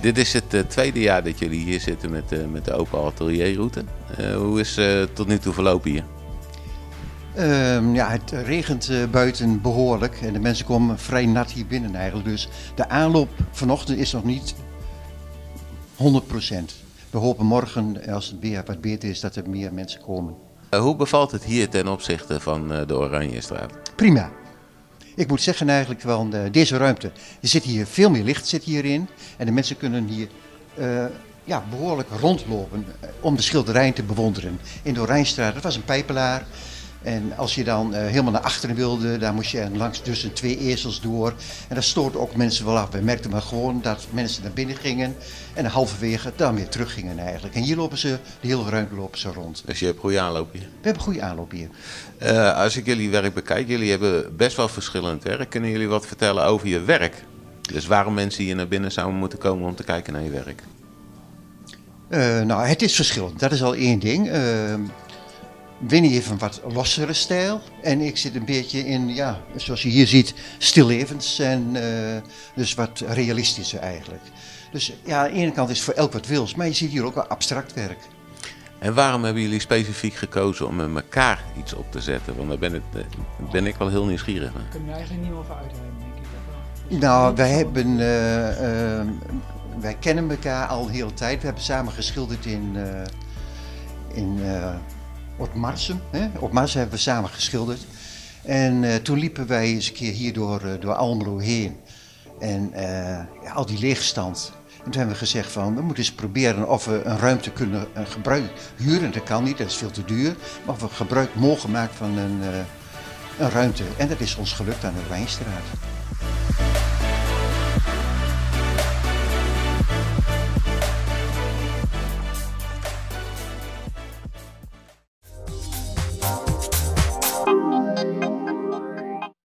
Dit is het eh, tweede jaar dat jullie hier zitten met, eh, met de open atelierroute. Eh, hoe is tot nu toe verlopen hier? Ehm, ja, het regent buiten behoorlijk en de mensen komen vrij nat hier binnen eigenlijk. Dus de aanloop vanochtend is nog niet 100%. We hopen morgen, als het weer wat beter is, dat er meer mensen komen. Hoe bevalt het hier ten opzichte van de Oranjestraat? Prima. Ik moet zeggen eigenlijk wel, eh, deze ruimte, er zit hier veel meer licht zit hierin. En de mensen kunnen hier eh, ja, behoorlijk rondlopen eh, om de schilderijen te bewonderen. In de Oranjestraat, dat was een pijpelaar. En als je dan eh, helemaal naar achteren wilde, dan moest je langs tussen twee ezels door. En dat stoot ook mensen wel af. We merkten maar gewoon dat mensen naar binnen gingen en halverwege dan weer teruggingen eigenlijk. En hier lopen ze, de hele ruimte lopen ze rond. Dus je hebt goede aanloop hier. We hebben goede aanloop hier. Eh, als ik jullie werk bekijk, jullie hebben best wel verschillend werk. Kunnen jullie wat vertellen over je werk? Dus waarom mensen hier naar binnen zouden moeten komen om te kijken naar je werk? Eh, nou, het is verschillend. Dat is al één ding. Winnie heeft een wat lossere stijl. En ik zit een beetje in, ja, zoals je hier ziet, stillevens. En eh, dus wat realistischer eigenlijk. Dus ja, aan de ene kant is voor elk wat wils. Maar je ziet hier ook wel abstract werk. En waarom hebben jullie specifiek gekozen om met elkaar iets op te zetten? Want daar ben, het, eh, ben ik wel heel nieuwsgierig naar. Daar kunnen we eigenlijk niet meer over uitrijden, denk ik. Dat. Nou, wij hebben, eh, wij kennen elkaar al hele tijd. We hebben samen geschilderd in, eh in eh Otmarsum. Hè? Otmarsum hebben we samen geschilderd. En eh, toen liepen wij eens een keer hier door, door Almelo heen. En eh, ja, al die leegstand. En toen hebben we gezegd van, we moeten eens proberen of we een ruimte kunnen een gebruik huren. Dat kan niet, dat is veel te duur. Maar we gebruik mogen maken van een, een ruimte. En dat is ons gelukt aan de Wijnstraat.